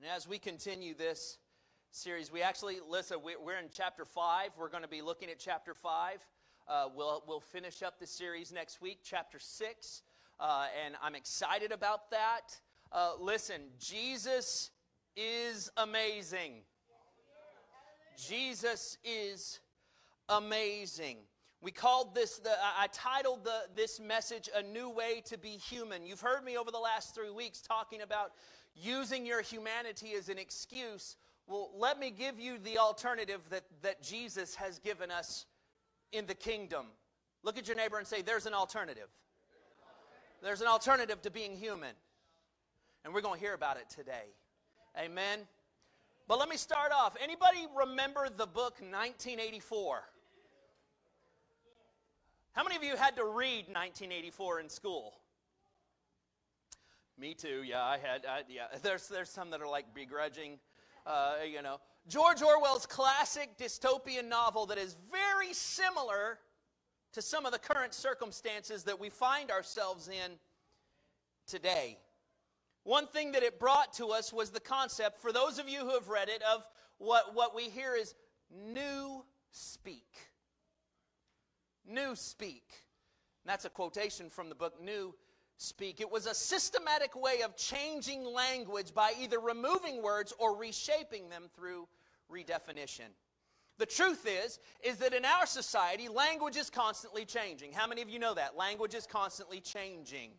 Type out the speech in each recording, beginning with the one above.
And as we continue this series, we actually, listen, we're in chapter 5. We're going to be looking at chapter 5. Uh, we'll, we'll finish up the series next week, chapter 6. Uh, and I'm excited about that. Uh, listen, Jesus is amazing. Jesus is amazing. We called this, the, I titled the, this message, A New Way to Be Human. You've heard me over the last three weeks talking about using your humanity as an excuse. Well, let me give you the alternative that, that Jesus has given us in the kingdom. Look at your neighbor and say, There's an alternative. There's an alternative to being human. And we're going to hear about it today. Amen. But let me start off. Anybody remember the book 1984? How many of you had to read 1984 in school? Me too. Yeah, I had. I, yeah, there's there's some that are like begrudging. Uh, you know, George Orwell's classic dystopian novel that is very similar to some of the current circumstances that we find ourselves in today. One thing that it brought to us was the concept, for those of you who have read it, of what, what we hear is new speak new speak. And that's a quotation from the book New Speak. It was a systematic way of changing language by either removing words or reshaping them through redefinition. The truth is, is that in our society, language is constantly changing. How many of you know that? Language is constantly changing.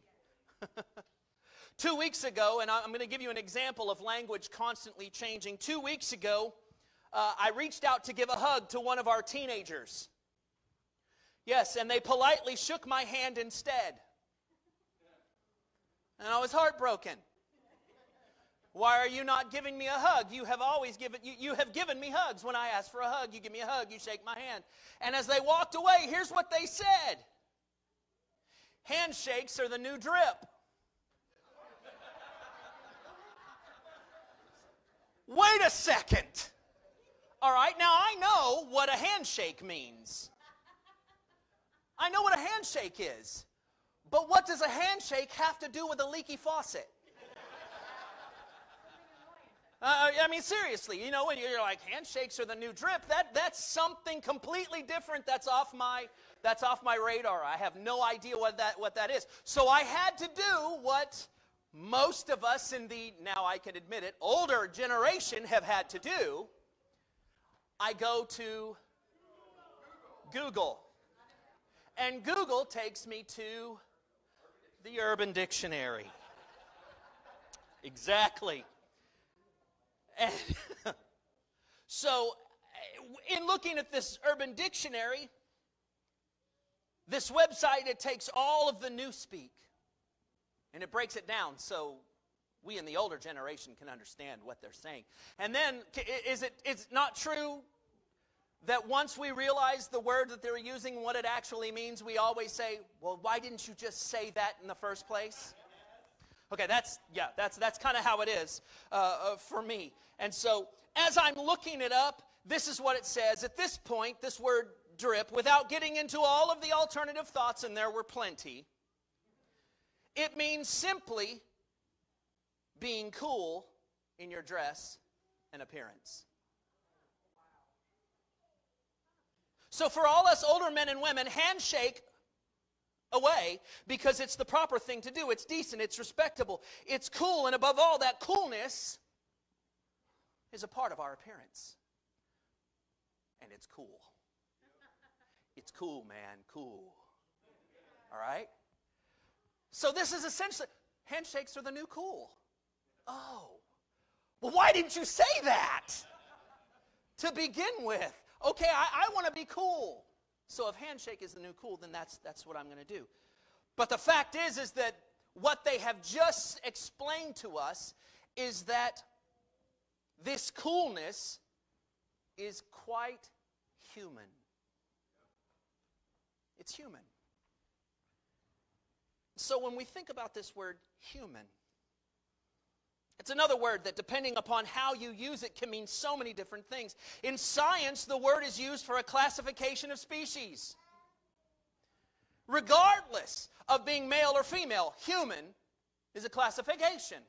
Two weeks ago, and I'm going to give you an example of language constantly changing. Two weeks ago, uh, I reached out to give a hug to one of our teenagers. Yes, and they politely shook my hand instead. And I was heartbroken. Why are you not giving me a hug? You have always given you, you have given me hugs. When I ask for a hug, you give me a hug, you shake my hand. And as they walked away, here's what they said. Handshakes are the new drip. Wait a second. All right, now I know what a handshake means. I know what a handshake is. But what does a handshake have to do with a leaky faucet? Uh, I mean, seriously, you know, when you're like handshakes are the new drip, that that's something completely different. That's off my that's off my radar. I have no idea what that what that is. So I had to do what most of us in the now I can admit it older generation have had to do. I go to Google. And Google takes me to the Urban Dictionary. exactly. So, eh, in looking at this Urban Dictionary, this website, it takes all of the newspeak and it breaks it down so we in the older generation can understand what they're saying. And then, is it is not true that once we realize the word that they're using, what it actually means, we always say, well, why didn't you just say that in the first place? Okay, that's, yeah, that's, that's kind of how it is uh, uh, for me. And so as I'm looking it up, this is what it says. At this point, this word drip, without getting into all of the alternative thoughts, and there were plenty, it means simply being cool in your dress and appearance. So, for all us older men and women, handshake away because it's the proper thing to do. It's decent, it's respectable, it's cool, and above all, that coolness is a part of our appearance. And it's cool. It's cool, man, cool. All right? So, this is essentially handshakes are the new cool. Oh, well, why didn't you say that to begin with? Okay, I, I want to be cool. So if handshake is the new cool, then that's, that's what I'm going to do. But the fact is, is that what they have just explained to us is that this coolness is quite human. It's human. So when we think about this word human, it's another word that, depending upon how you use it, can mean so many different things. In science, the word is used for a classification of species. Regardless of being male or female, human is a classification,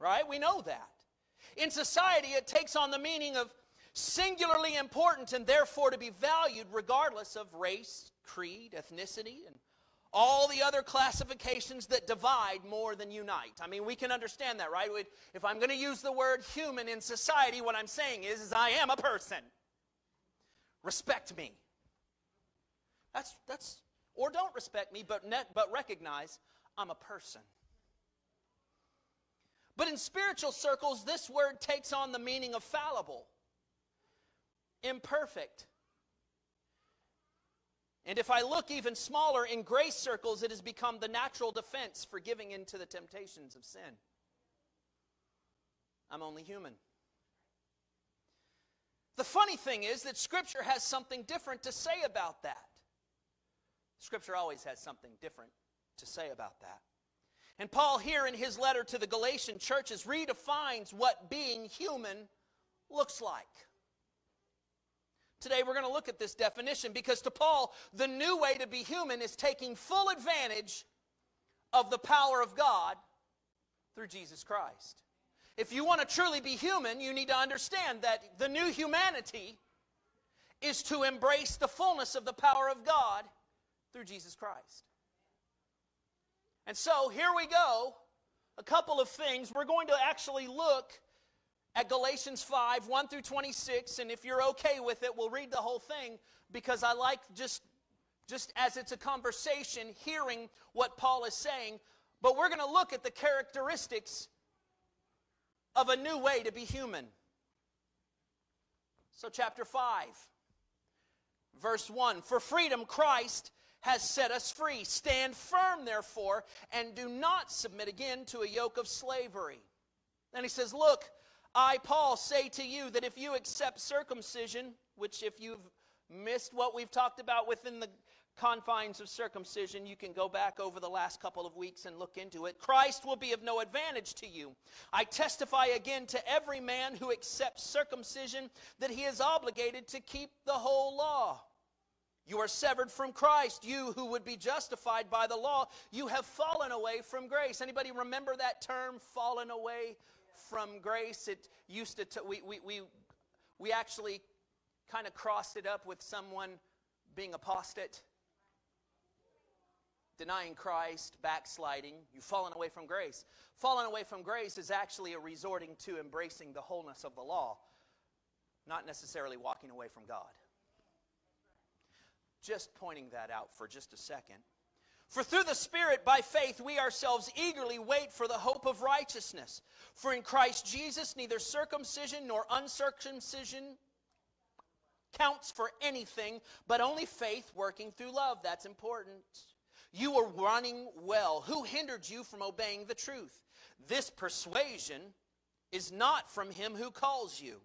right? We know that. In society, it takes on the meaning of singularly important and therefore to be valued regardless of race, creed, ethnicity, and all the other classifications that divide more than unite. I mean, we can understand that, right? If I'm going to use the word human in society, what I'm saying is, is I am a person. Respect me. That's, that's, or don't respect me, but, net, but recognize I'm a person. But in spiritual circles, this word takes on the meaning of fallible, imperfect. And if I look even smaller, in grace circles, it has become the natural defense for giving in to the temptations of sin. I'm only human. The funny thing is that Scripture has something different to say about that. Scripture always has something different to say about that. And Paul, here in his letter to the Galatian churches, redefines what being human looks like. Today, we're going to look at this definition because to Paul, the new way to be human is taking full advantage of the power of God through Jesus Christ. If you want to truly be human, you need to understand that the new humanity is to embrace the fullness of the power of God through Jesus Christ. And so here we go. A couple of things. We're going to actually look at Galatians 5 1 through 26. And if you're okay with it, we'll read the whole thing because I like just, just as it's a conversation, hearing what Paul is saying. But we're going to look at the characteristics of a new way to be human. So, chapter 5, verse 1 For freedom, Christ has set us free. Stand firm, therefore, and do not submit again to a yoke of slavery. Then he says, Look, I, Paul, say to you that if you accept circumcision, which if you've missed what we've talked about within the confines of circumcision, you can go back over the last couple of weeks and look into it. Christ will be of no advantage to you. I testify again to every man who accepts circumcision that he is obligated to keep the whole law. You are severed from Christ. You who would be justified by the law, you have fallen away from grace. Anybody remember that term, fallen away from grace? It used to, t- we, we, we, we actually kind of crossed it up with someone being apostate, denying Christ, backsliding. You've fallen away from grace. Falling away from grace is actually a resorting to embracing the wholeness of the law, not necessarily walking away from God. Just pointing that out for just a second. For through the Spirit, by faith, we ourselves eagerly wait for the hope of righteousness. For in Christ Jesus, neither circumcision nor uncircumcision counts for anything, but only faith working through love. That's important. You are running well. Who hindered you from obeying the truth? This persuasion is not from him who calls you.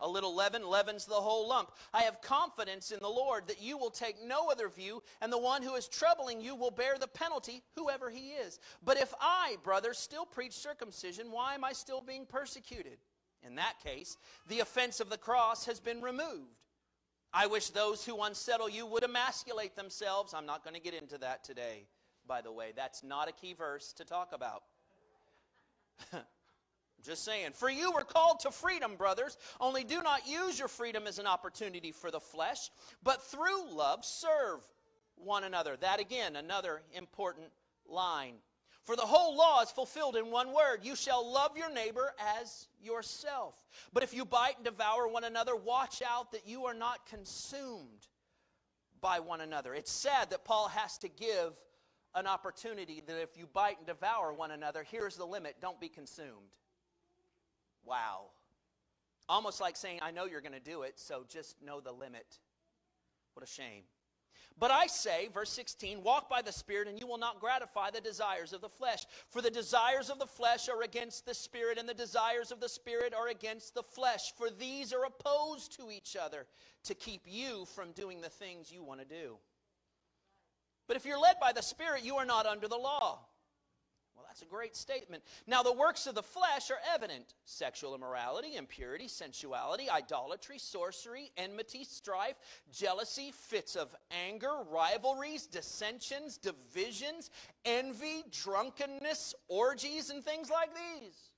A little leaven leavens the whole lump. I have confidence in the Lord that you will take no other view, and the one who is troubling you will bear the penalty, whoever he is. But if I, brothers, still preach circumcision, why am I still being persecuted? In that case, the offense of the cross has been removed. I wish those who unsettle you would emasculate themselves. I'm not going to get into that today, by the way. That's not a key verse to talk about. Just saying. For you were called to freedom, brothers. Only do not use your freedom as an opportunity for the flesh, but through love serve one another. That again, another important line. For the whole law is fulfilled in one word you shall love your neighbor as yourself. But if you bite and devour one another, watch out that you are not consumed by one another. It's sad that Paul has to give an opportunity that if you bite and devour one another, here's the limit don't be consumed. Wow. Almost like saying, I know you're going to do it, so just know the limit. What a shame. But I say, verse 16, walk by the Spirit, and you will not gratify the desires of the flesh. For the desires of the flesh are against the Spirit, and the desires of the Spirit are against the flesh. For these are opposed to each other to keep you from doing the things you want to do. But if you're led by the Spirit, you are not under the law. That's a great statement. Now, the works of the flesh are evident sexual immorality, impurity, sensuality, idolatry, sorcery, enmity, strife, jealousy, fits of anger, rivalries, dissensions, divisions, envy, drunkenness, orgies, and things like these.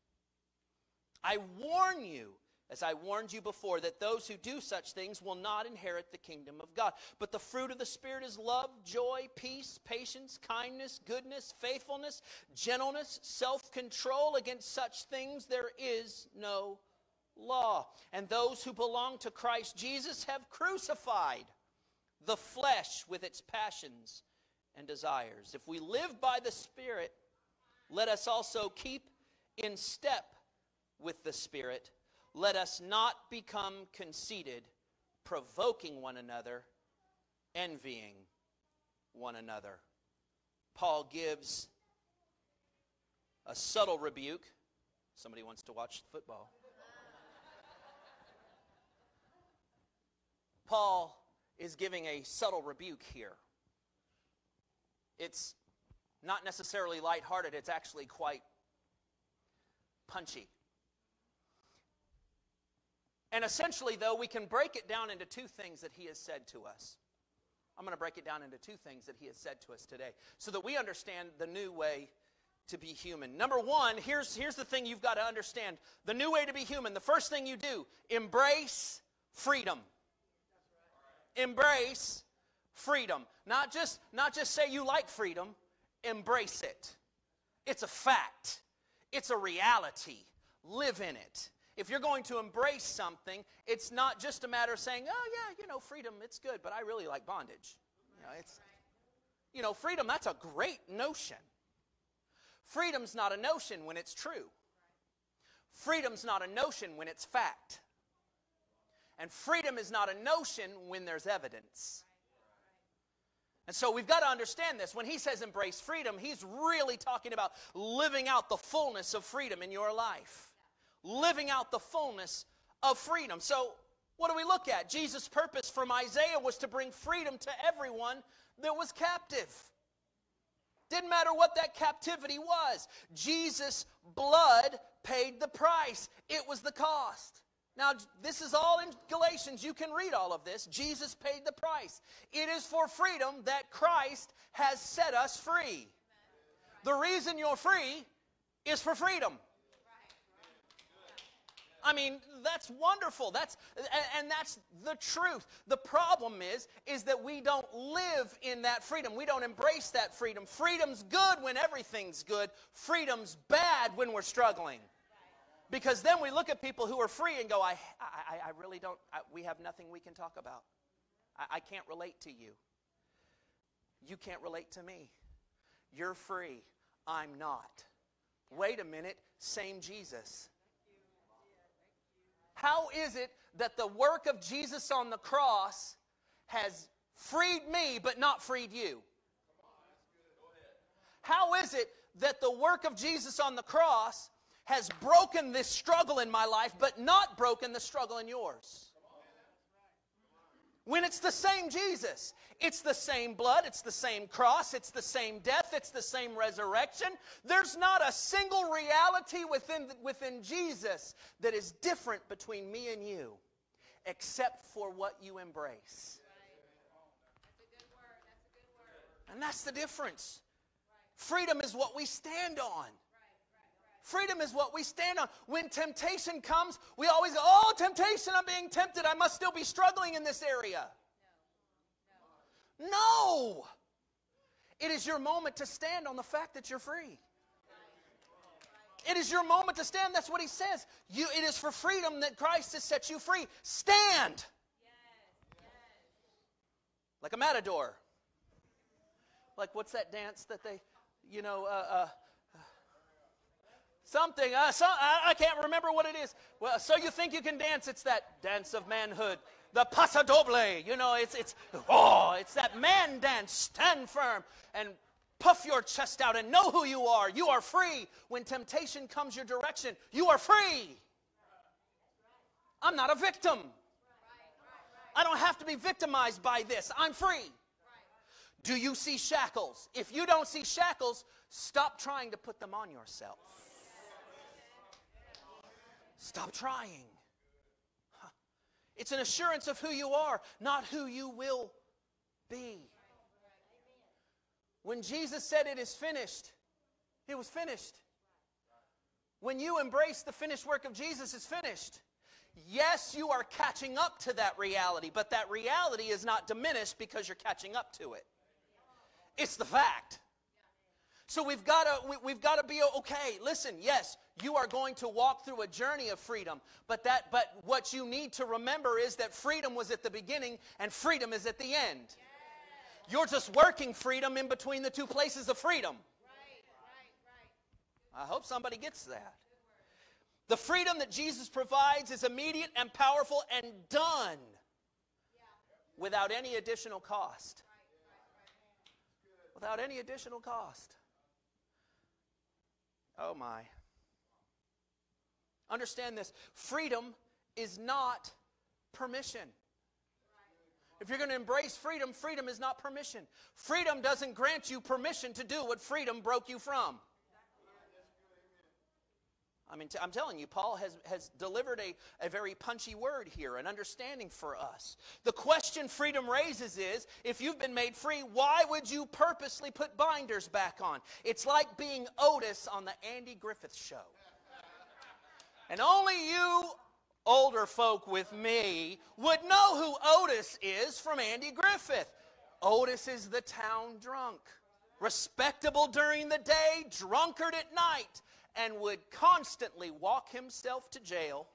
I warn you, as I warned you before, that those who do such things will not inherit the kingdom of God. But the fruit of the Spirit is love, joy, peace, patience, kindness, goodness, faithfulness, gentleness, self control. Against such things there is no law. And those who belong to Christ Jesus have crucified the flesh with its passions and desires. If we live by the Spirit, let us also keep in step with the Spirit. Let us not become conceited, provoking one another, envying one another. Paul gives a subtle rebuke. Somebody wants to watch football. Paul is giving a subtle rebuke here. It's not necessarily lighthearted, it's actually quite punchy. And essentially, though, we can break it down into two things that he has said to us. I'm going to break it down into two things that he has said to us today so that we understand the new way to be human. Number one, here's, here's the thing you've got to understand the new way to be human. The first thing you do, embrace freedom. Embrace freedom. Not just, not just say you like freedom, embrace it. It's a fact, it's a reality. Live in it. If you're going to embrace something, it's not just a matter of saying, oh, yeah, you know, freedom, it's good, but I really like bondage. You know, it's, you know, freedom, that's a great notion. Freedom's not a notion when it's true. Freedom's not a notion when it's fact. And freedom is not a notion when there's evidence. And so we've got to understand this. When he says embrace freedom, he's really talking about living out the fullness of freedom in your life. Living out the fullness of freedom. So, what do we look at? Jesus' purpose from Isaiah was to bring freedom to everyone that was captive. Didn't matter what that captivity was. Jesus' blood paid the price, it was the cost. Now, this is all in Galatians. You can read all of this. Jesus paid the price. It is for freedom that Christ has set us free. The reason you're free is for freedom. I mean, that's wonderful. That's and that's the truth. The problem is is that we don't live in that freedom. We don't embrace that freedom. Freedom's good when everything's good. Freedom's bad when we're struggling. Because then we look at people who are free and go, I, I, I really don't, I, we have nothing we can talk about. I, I can't relate to you. You can't relate to me. You're free. I'm not. Wait a minute, same Jesus. How is it that the work of Jesus on the cross has freed me but not freed you? How is it that the work of Jesus on the cross has broken this struggle in my life, but not broken the struggle in yours. When it's the same Jesus, it's the same blood, it's the same cross, it's the same death, it's the same resurrection. There's not a single reality within, within Jesus that is different between me and you, except for what you embrace. And that's the difference. Freedom is what we stand on. Freedom is what we stand on. When temptation comes, we always go, Oh, temptation, I'm being tempted. I must still be struggling in this area. No. no. It is your moment to stand on the fact that you're free. It is your moment to stand. That's what he says. You, it is for freedom that Christ has set you free. Stand. Like a matador. Like what's that dance that they, you know, uh, uh, Something. Uh, so, I, I can't remember what it is. Well, so you think you can dance? It's that dance of manhood. The paso doble. You know, it's, it's, oh, it's that man dance. Stand firm and puff your chest out and know who you are. You are free. When temptation comes your direction, you are free. I'm not a victim. I don't have to be victimized by this. I'm free. Do you see shackles? If you don't see shackles, stop trying to put them on yourself. Stop trying. It's an assurance of who you are, not who you will be. When Jesus said it is finished, it was finished. When you embrace the finished work of Jesus is finished. Yes, you are catching up to that reality, but that reality is not diminished because you're catching up to it. It's the fact. So we've got to we, have got to be okay. Listen, yes, you are going to walk through a journey of freedom, but that but what you need to remember is that freedom was at the beginning and freedom is at the end. You're just working freedom in between the two places of freedom. I hope somebody gets that. The freedom that Jesus provides is immediate and powerful and done without any additional cost. Without any additional cost. Oh my. Understand this freedom is not permission. If you're going to embrace freedom, freedom is not permission. Freedom doesn't grant you permission to do what freedom broke you from. I mean, i I'm telling you, Paul has, has delivered a, a very punchy word here, an understanding for us. The question freedom raises is if you've been made free, why would you purposely put binders back on? It's like being Otis on the Andy Griffith show. And only you older folk with me would know who Otis is from Andy Griffith. Otis is the town drunk, respectable during the day, drunkard at night and would constantly walk himself to jail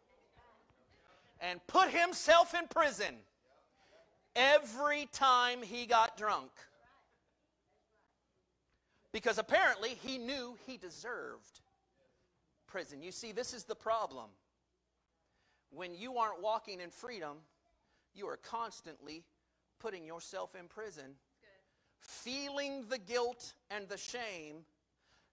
and put himself in prison every time he got drunk. Because apparently he knew he deserved prison. You see, this is the problem. When you aren't walking in freedom, you are constantly putting yourself in prison, feeling the guilt and the shame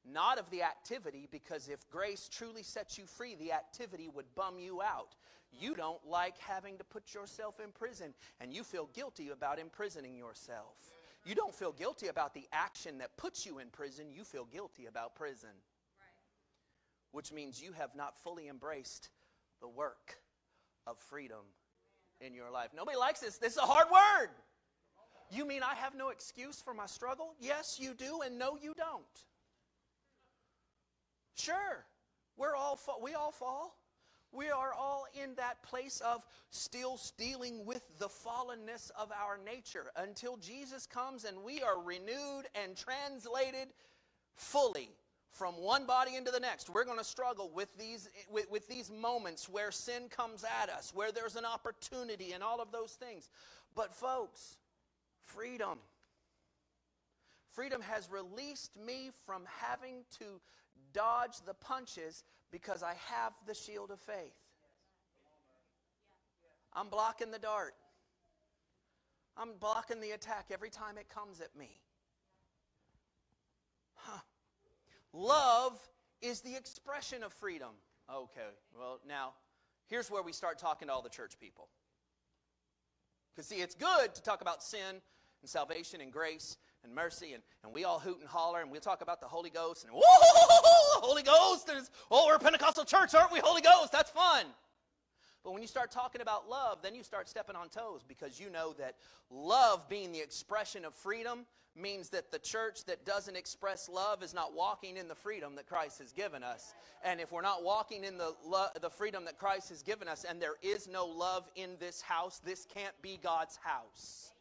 not of the activity, because if grace truly sets you free, the activity would bum you out. You don't like having to put yourself in prison, and you feel guilty about imprisoning yourself. You don't feel guilty about the action that puts you in prison, you feel guilty about prison. Which means you have not fully embraced the work of freedom in your life. Nobody likes this. This is a hard word. You mean I have no excuse for my struggle? Yes, you do, and no, you don't. Sure, we're all fa- we all fall. We are all in that place of still dealing with the fallenness of our nature until Jesus comes and we are renewed and translated fully from one body into the next. We're going to struggle with these, with, with, these moments where sin comes at us, where there's an opportunity, and all of those things. But, folks, freedom. Freedom has released me from having to dodge the punches because I have the shield of faith. I'm blocking the dart. I'm blocking the attack every time it comes at me. Huh. Love is the expression of freedom. Okay, well, now, here's where we start talking to all the church people. Because, see, it's good to talk about sin and salvation and grace and mercy, and, and we all hoot and holler, and we'll talk about the Holy Ghost, and whoa, Holy Ghost, oh, we're a Pentecostal church, aren't we? Holy Ghost, that's fun. But when you start talking about love, then you start stepping on toes because you know that love being the expression of freedom means that the church that doesn't express love is not walking in the freedom that Christ has given us. And if we're not walking in the, lo- the freedom that Christ has given us and there is no love in this house, this can't be God's house.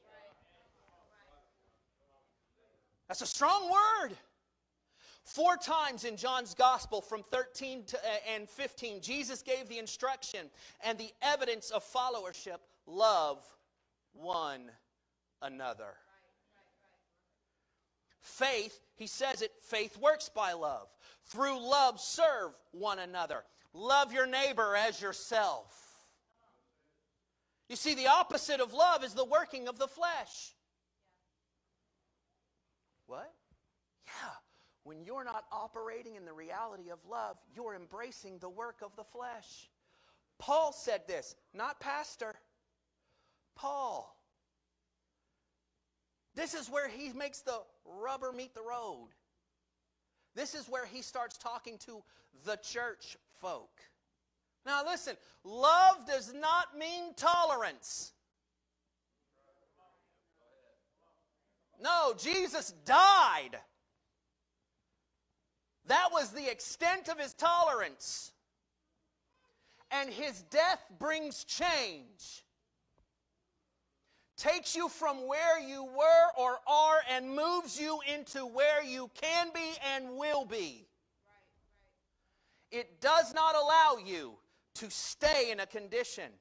That's a strong word. Four times in John's gospel from 13 to, uh, and 15, Jesus gave the instruction and the evidence of followership love one another. Faith, he says it, faith works by love. Through love, serve one another. Love your neighbor as yourself. You see, the opposite of love is the working of the flesh. What? Yeah. When you're not operating in the reality of love, you're embracing the work of the flesh. Paul said this, not pastor. Paul. This is where he makes the rubber meet the road. This is where he starts talking to the church folk. Now, listen, love does not mean tolerance. No, Jesus died That was the extent of his tolerance. And his death brings change. Takes you from where you were or are and moves you into where you can be and will be. It does not allow you to stay in a condition.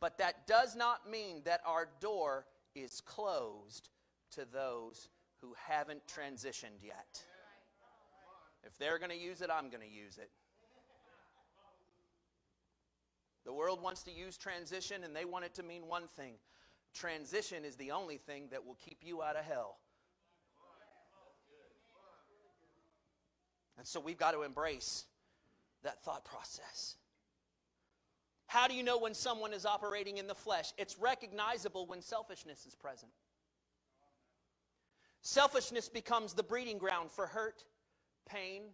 But that does not mean that our door is closed to those who haven't transitioned yet. If they're going to use it, I'm going to use it. The world wants to use transition and they want it to mean one thing transition is the only thing that will keep you out of hell. And so we've got to embrace that thought process. How do you know when someone is operating in the flesh? It's recognizable when selfishness is present. Selfishness becomes the breeding ground for hurt, pain,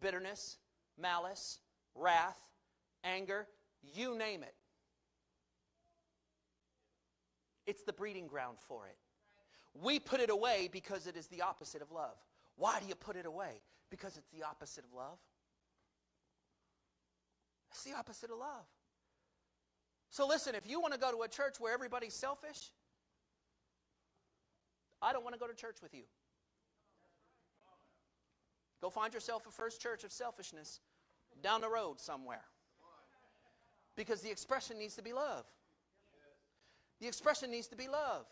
bitterness, malice, wrath, anger, you name it. It's the breeding ground for it. We put it away because it is the opposite of love. Why do you put it away? Because it's the opposite of love. It's the opposite of love. So listen, if you want to go to a church where everybody's selfish, I don't want to go to church with you. Go find yourself a first church of selfishness down the road somewhere. Because the expression needs to be love. The expression needs to be love.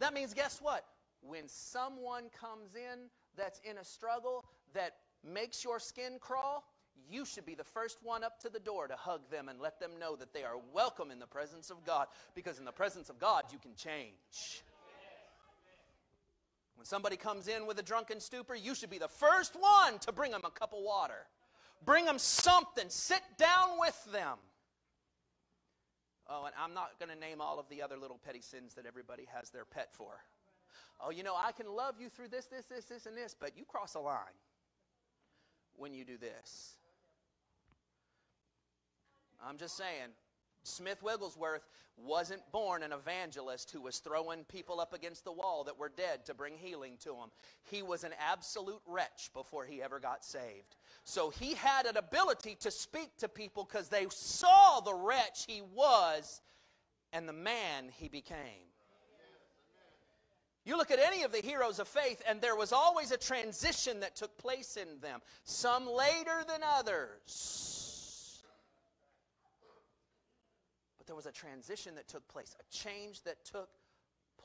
That means, guess what? When someone comes in that's in a struggle that makes your skin crawl, you should be the first one up to the door to hug them and let them know that they are welcome in the presence of God. Because in the presence of God, you can change. When somebody comes in with a drunken stupor, you should be the first one to bring them a cup of water. Bring them something. Sit down with them. Oh, and I'm not going to name all of the other little petty sins that everybody has their pet for. Oh, you know, I can love you through this, this, this, this, and this, but you cross a line when you do this. I'm just saying, Smith Wigglesworth wasn't born an evangelist who was throwing people up against the wall that were dead to bring healing to them. He was an absolute wretch before he ever got saved. So he had an ability to speak to people because they saw the wretch he was and the man he became. You look at any of the heroes of faith, and there was always a transition that took place in them, some later than others. But there was a transition that took place, a change that took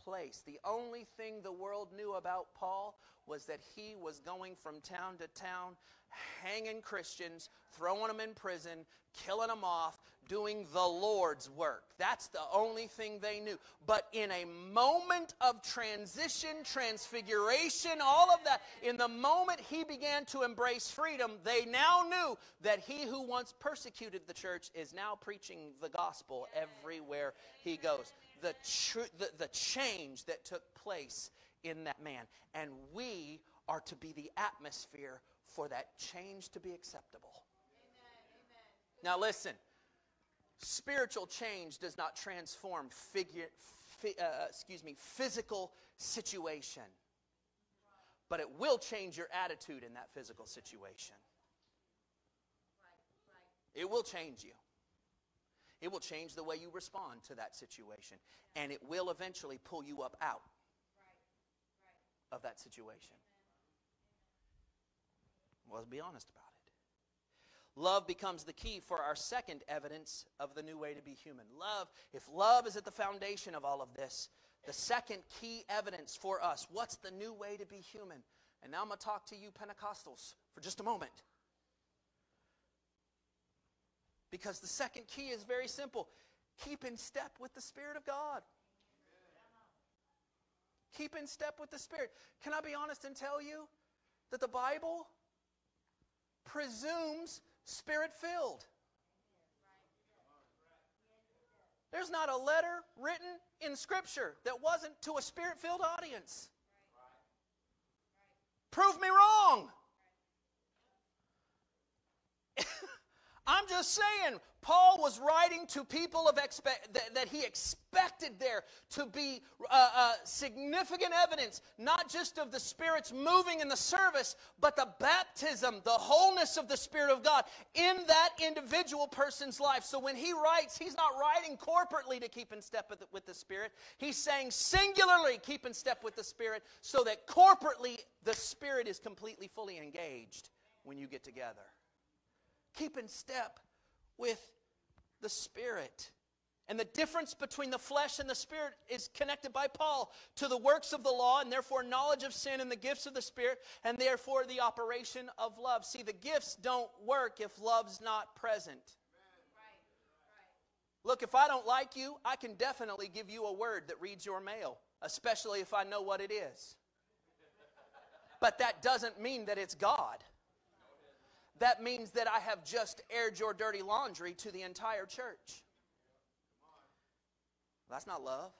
place. The only thing the world knew about Paul was that he was going from town to town, hanging Christians, throwing them in prison, killing them off, doing the Lord's work. That's the only thing they knew. But in a moment of transition, transfiguration, all of that, in the moment he began to embrace freedom, they now knew that he who once persecuted the church is now preaching the gospel everywhere he goes. The, tr- the, the change that took place in that man. And we are to be the atmosphere for that change to be acceptable. Now, listen spiritual change does not transform figure, fi, uh, excuse me, physical situation, but it will change your attitude in that physical situation. It will change you. It will change the way you respond to that situation. And it will eventually pull you up out of that situation. Well, let's be honest about it. Love becomes the key for our second evidence of the new way to be human. Love, if love is at the foundation of all of this, the second key evidence for us, what's the new way to be human? And now I'm going to talk to you Pentecostals for just a moment. Because the second key is very simple keep in step with the Spirit of God. Keep in step with the Spirit. Can I be honest and tell you that the Bible presumes spirit filled. There's not a letter written in Scripture that wasn't to a spirit filled audience. Prove me wrong. I'm just saying. Paul was writing to people of expect, that, that he expected there to be uh, uh, significant evidence, not just of the Spirit's moving in the service, but the baptism, the wholeness of the Spirit of God in that individual person's life. So when he writes, he's not writing corporately to keep in step with the, with the Spirit. He's saying singularly keep in step with the Spirit so that corporately the Spirit is completely fully engaged when you get together. Keep in step with the Spirit. And the difference between the flesh and the spirit is connected by Paul to the works of the law and therefore knowledge of sin and the gifts of the spirit and therefore the operation of love. See, the gifts don't work if love's not present. Look, if I don't like you, I can definitely give you a word that reads your mail, especially if I know what it is. But that doesn't mean that it's God that means that I have just aired your dirty laundry to the entire church. That's not love.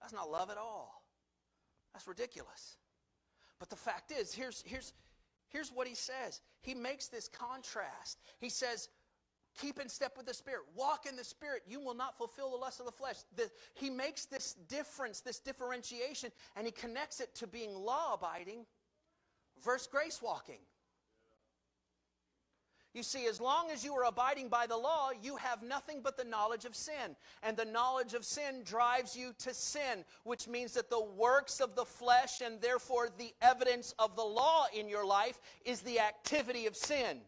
That's not love at all. That's ridiculous. But the fact is, here's, here's, here's what he says. He makes this contrast. He says, Keep in step with the Spirit. Walk in the Spirit. You will not fulfill the lust of the flesh. The, he makes this difference, this differentiation, and he connects it to being law abiding versus grace walking. You see, as long as you are abiding by the law, you have nothing but the knowledge of sin. And the knowledge of sin drives you to sin, which means that the works of the flesh and therefore the evidence of the law in your life is the activity of sin.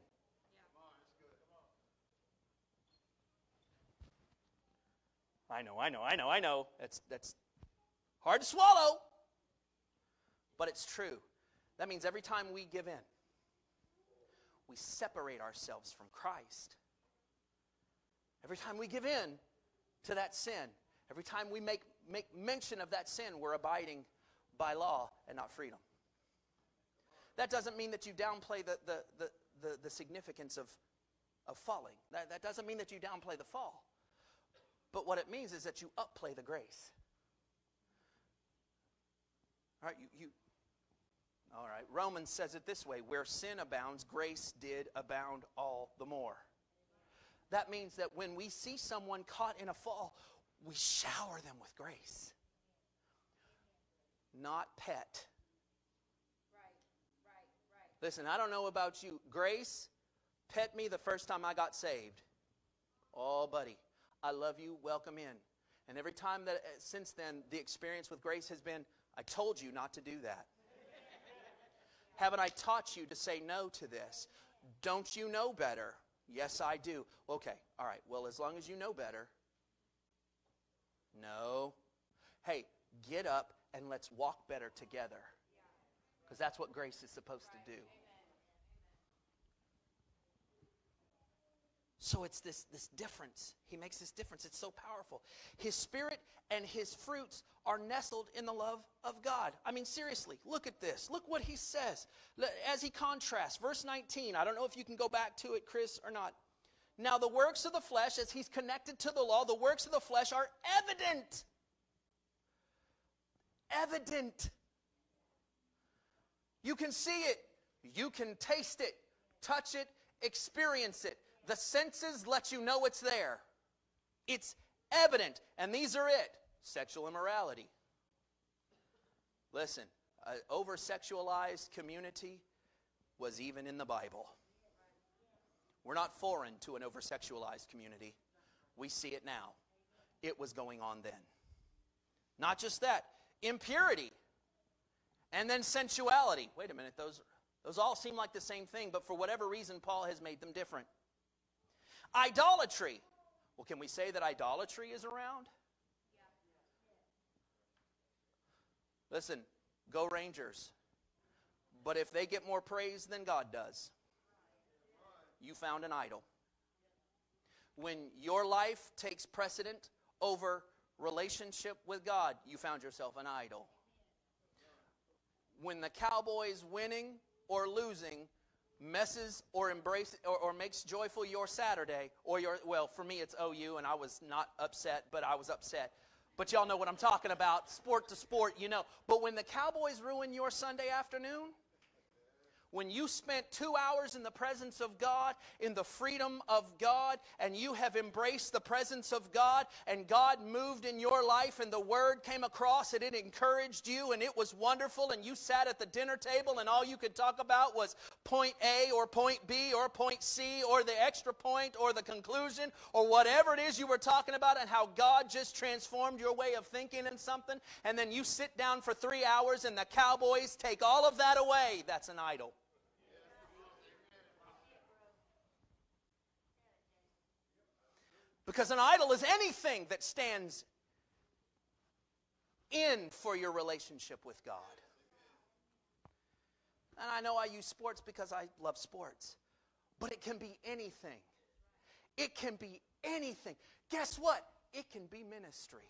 I know, I know, I know, I know. That's, that's hard to swallow, but it's true. That means every time we give in, we separate ourselves from Christ. Every time we give in to that sin, every time we make, make mention of that sin, we're abiding by law and not freedom. That doesn't mean that you downplay the, the, the, the, the significance of, of falling. That, that doesn't mean that you downplay the fall. But what it means is that you upplay the grace. All right, you, you, all right. Romans says it this way where sin abounds, grace did abound all the more. That means that when we see someone caught in a fall, we shower them with grace, not pet. Right, right, right. Listen, I don't know about you. Grace pet me the first time I got saved. Oh, buddy, I love you. Welcome in. And every time that uh, since then, the experience with grace has been, I told you not to do that. Haven't I taught you to say no to this? Don't you know better? Yes, I do. Okay, all right. Well, as long as you know better. No. Hey, get up and let's walk better together. Because that's what grace is supposed to do. So it's this, this difference. He makes this difference. It's so powerful. His spirit and his fruits are nestled in the love of God. I mean, seriously, look at this. Look what he says as he contrasts. Verse 19. I don't know if you can go back to it, Chris, or not. Now, the works of the flesh, as he's connected to the law, the works of the flesh are evident. Evident. You can see it, you can taste it, touch it, experience it. The senses let you know it's there. It's evident. And these are it sexual immorality. Listen, an over sexualized community was even in the Bible. We're not foreign to an over sexualized community. We see it now. It was going on then. Not just that, impurity and then sensuality. Wait a minute, those, those all seem like the same thing, but for whatever reason, Paul has made them different. Idolatry. Well, can we say that idolatry is around? Listen, go Rangers. But if they get more praise than God does, you found an idol. When your life takes precedent over relationship with God, you found yourself an idol. When the Cowboys winning or losing messes or embraces or, or, makes joyful your Saturday or your well for me it's OU and I was not upset but I was upset. But y'all know what I'm talking about. Sport to sport you know. But when the Cowboys ruin your Sunday afternoon when you spent two hours in the presence of God, in the freedom of God, and you have embraced the presence of God, and God moved in your life, and the word came across, and it encouraged you, and it was wonderful, and you sat at the dinner table, and all you could talk about was point A, or point B, or point C, or the extra point, or the conclusion, or whatever it is you were talking about, and how God just transformed your way of thinking and something, and then you sit down for three hours, and the cowboys take all of that away. That's an idol. Because an idol is anything that stands in for your relationship with God. And I know I use sports because I love sports, but it can be anything. It can be anything. Guess what? It can be ministry.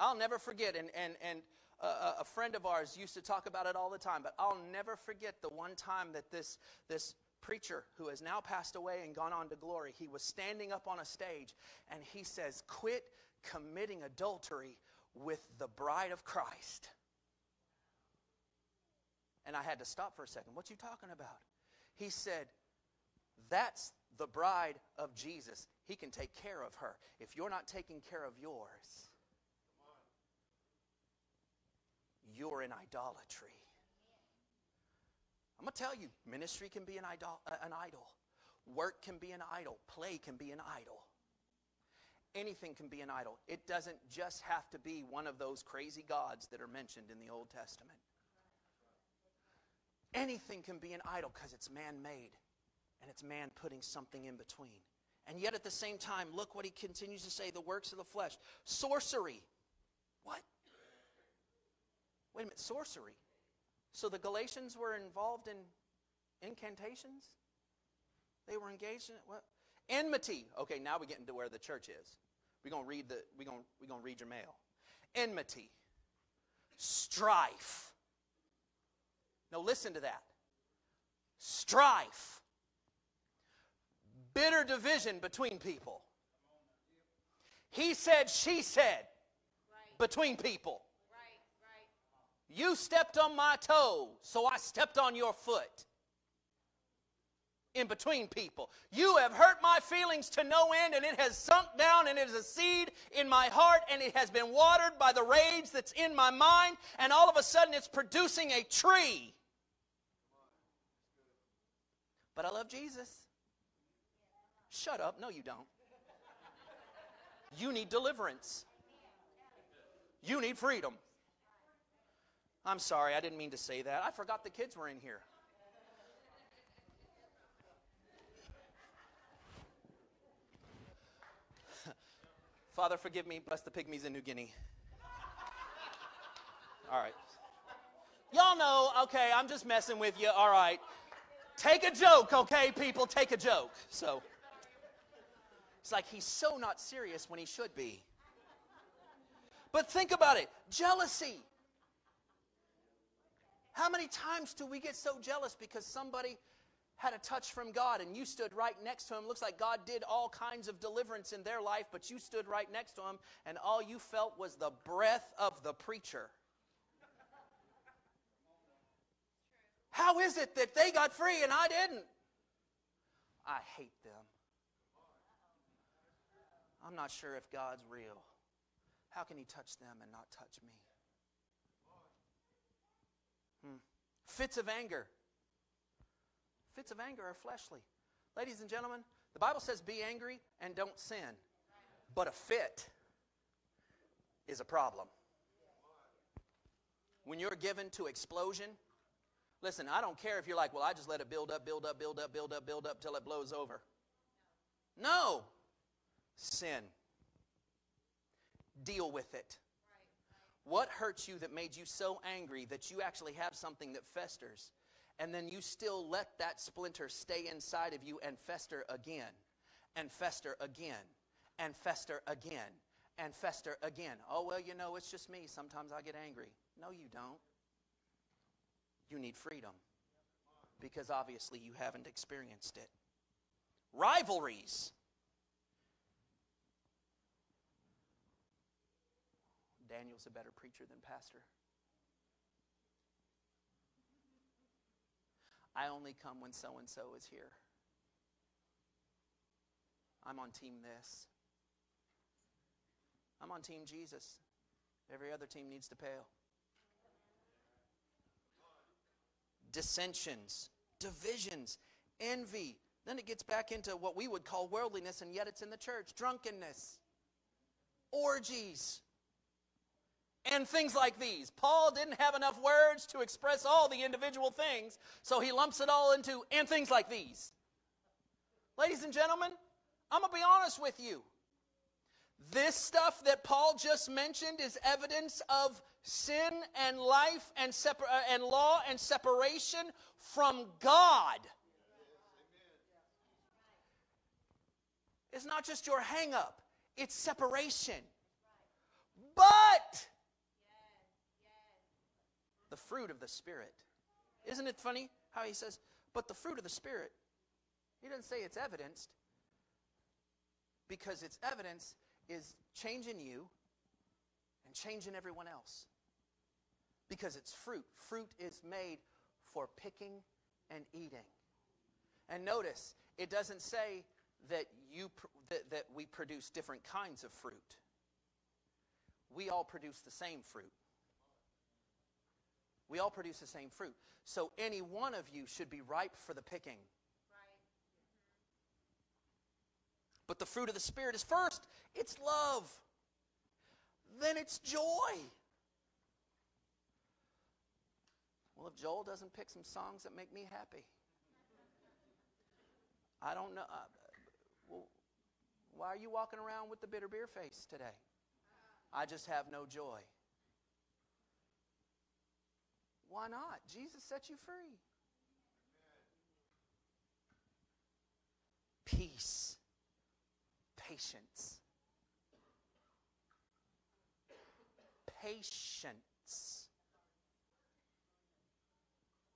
I'll never forget, and, and, and uh, a friend of ours used to talk about it all the time, but I'll never forget the one time that this, this preacher who has now passed away and gone on to glory, he was standing up on a stage and he says, Quit committing adultery with the bride of Christ. And I had to stop for a second. What you talking about? He said, That's the bride of Jesus. He can take care of her. If you're not taking care of yours, you're in idolatry. I'm going to tell you, ministry can be an idol, uh, an idol. Work can be an idol. Play can be an idol. Anything can be an idol. It doesn't just have to be one of those crazy gods that are mentioned in the Old Testament. Anything can be an idol because it's man made and it's man putting something in between. And yet at the same time, look what he continues to say the works of the flesh. Sorcery. What? Wait a minute, sorcery. So the Galatians were involved in incantations? They were engaged in what? Enmity. Okay, now we get into where the church is. We're gonna read the we're gonna we're gonna read your mail. Enmity. Strife. Now listen to that. Strife. Bitter division between people. He said, she said, between people. You stepped on my toe, so I stepped on your foot. In between people. You have hurt my feelings to no end, and it has sunk down, and it is a seed in my heart, and it has been watered by the rage that's in my mind, and all of a sudden it's producing a tree. But I love Jesus. Shut up. No, you don't. You need deliverance. You need freedom. I'm sorry, I didn't mean to say that. I forgot the kids were in here. Father, forgive me. Bless the pygmies in New Guinea. All right. Y'all know, okay, I'm just messing with you. All right. Take a joke, okay, people? Take a joke. So, it's like he's so not serious when he should be. But think about it jealousy. How many times do we get so jealous because somebody had a touch from God and you stood right next to him? Looks like God did all kinds of deliverance in their life, but you stood right next to him and all you felt was the breath of the preacher. How is it that they got free and I didn't? I hate them. I'm not sure if God's real. How can He touch them and not touch me? Hmm. Fits of anger. Fits of anger are fleshly. Ladies and gentlemen, the Bible says be angry and don't sin. But a fit is a problem. When you're given to explosion, listen, I don't care if you're like, well, I just let it build up, build up, build up, build up, build up till it blows over. No. Sin. Deal with it. What hurts you that made you so angry that you actually have something that festers? And then you still let that splinter stay inside of you and fester again, and fester again, and fester again, and fester again. Oh, well, you know, it's just me. Sometimes I get angry. No, you don't. You need freedom because obviously you haven't experienced it. Rivalries. Daniel's a better preacher than pastor. I only come when so and so is here. I'm on team this. I'm on team Jesus. Every other team needs to pale. Dissensions, divisions, envy. Then it gets back into what we would call worldliness, and yet it's in the church drunkenness, orgies, and things like these. Paul didn't have enough words to express all the individual things, so he lumps it all into and things like these. Ladies and gentlemen, I'm going to be honest with you. This stuff that Paul just mentioned is evidence of sin and life and, separ- uh, and law and separation from God. It's not just your hang up, it's separation. But the fruit of the Spirit. Isn't it funny how he says, but the fruit of the Spirit? He doesn't say it's evidenced because its evidence is changing you and changing everyone else. Because it's fruit. Fruit is made for picking and eating. And notice, it doesn't say that, you, that, that we produce different kinds of fruit. We all produce the same fruit. We all produce the same fruit. So any one of you should be ripe for the picking. But the fruit of the Spirit is first it's love, then it's joy. Well, if Joel doesn't pick some songs that make me happy, I don't know. Uh, well, why are you walking around with the bitter beer face today? I just have no joy. Why not? Jesus set you free. Peace, patience, patience,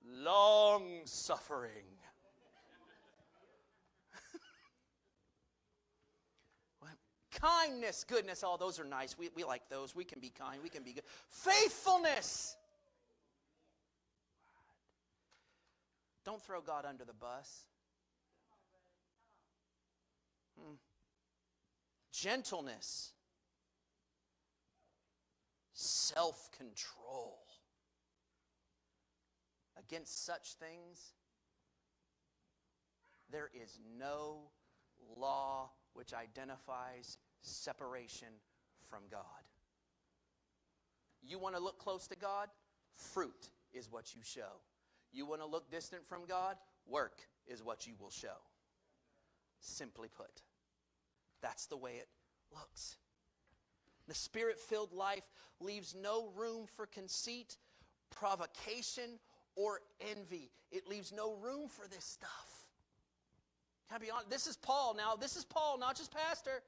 long suffering. Kindness, goodness, all those are nice. We, we like those. We can be kind. We can be good. Faithfulness. Don't throw God under the bus. Hmm. Gentleness, self control. Against such things, there is no law which identifies separation from God. You want to look close to God? Fruit is what you show. You want to look distant from God? Work is what you will show. Simply put, that's the way it looks. The spirit filled life leaves no room for conceit, provocation, or envy. It leaves no room for this stuff. Can I be honest? This is Paul now. This is Paul, not just pastor.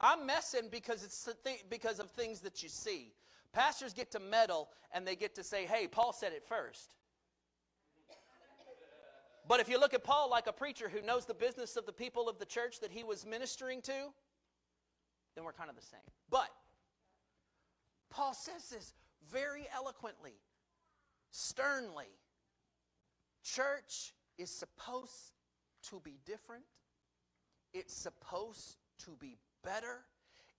I'm messing because it's because of things that you see. Pastors get to meddle and they get to say, "Hey, Paul said it first. But if you look at Paul like a preacher who knows the business of the people of the church that he was ministering to, then we're kind of the same. But Paul says this very eloquently, sternly. Church is supposed to be different, it's supposed to be better.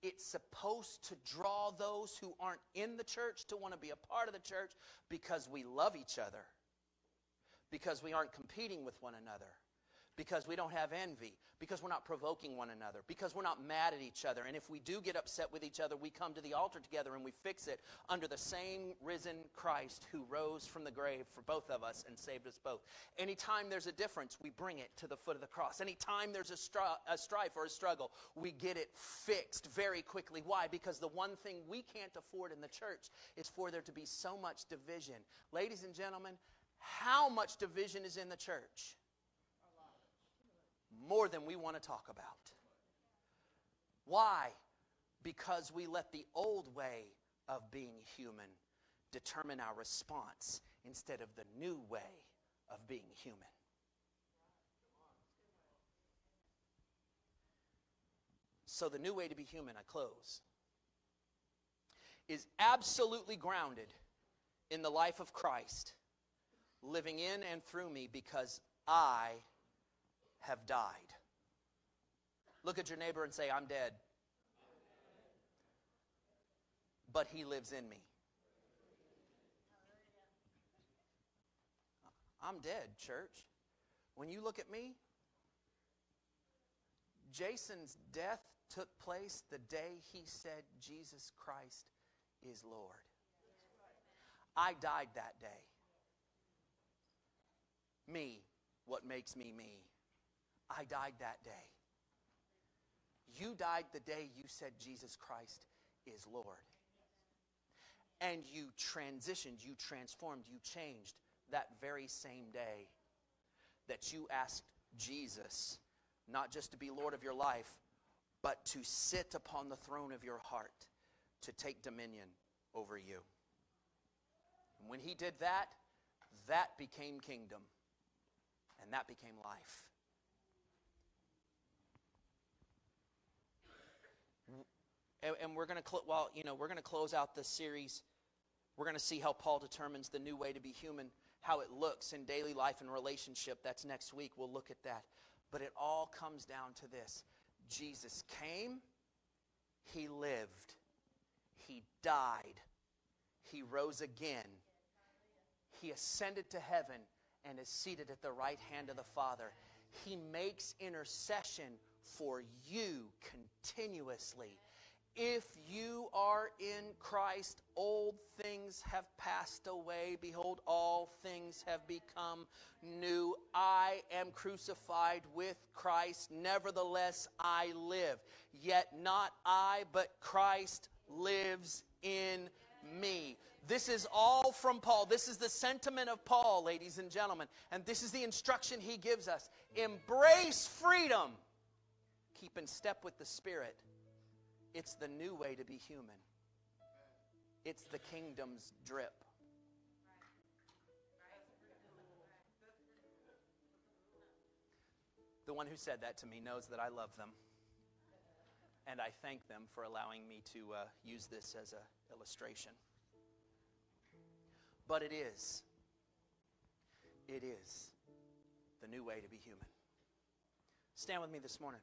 It's supposed to draw those who aren't in the church to want to be a part of the church because we love each other because we aren't competing with one another, because we don't have envy, because we're not provoking one another, because we're not mad at each other. And if we do get upset with each other, we come to the altar together and we fix it under the same risen Christ who rose from the grave for both of us and saved us both. Anytime there's a difference, we bring it to the foot of the cross. Anytime there's a, stri- a strife or a struggle, we get it fixed very quickly. Why? Because the one thing we can't afford in the church is for there to be so much division. Ladies and gentlemen, how much division is in the church? More than we want to talk about. Why? Because we let the old way of being human determine our response instead of the new way of being human. So, the new way to be human, I close, is absolutely grounded in the life of Christ living in and through me because I have died. Look at your neighbor and say, I'm dead. But he lives in me. I'm dead, church. When you look at me, Jason's death took place the day he said, Jesus Christ is Lord. I died that day. Me, what makes me me. I died that day. You died the day you said Jesus Christ is Lord. And you transitioned, you transformed, you changed that very same day that you asked Jesus not just to be Lord of your life, but to sit upon the throne of your heart, to take dominion over you. And when he did that, that became kingdom, and that became life. And, and we're going to cl- well, you know, we're going to close out this series. We're going to see how Paul determines the new way to be human, how it looks in daily life and relationship. That's next week. We'll look at that. But it all comes down to this Jesus came, He lived, He died, He rose again, He ascended to heaven, and is seated at the right hand of the Father. He makes intercession for you continuously if you are in Christ, old things have passed away. Behold, all things have become new. I am crucified with Christ. Nevertheless, I live. Yet not I, but Christ lives in me. This is all from Paul. This is the sentiment of Paul, ladies and gentlemen. And this is the instruction he gives us embrace freedom, keep in step with the Spirit it's the new way to be human. It's the kingdom's drip. The one who said that to me knows that I love them. And I thank them for allowing me to uh, use this as an illustration. But it is, it is the new way to be human. Stand with me this morning.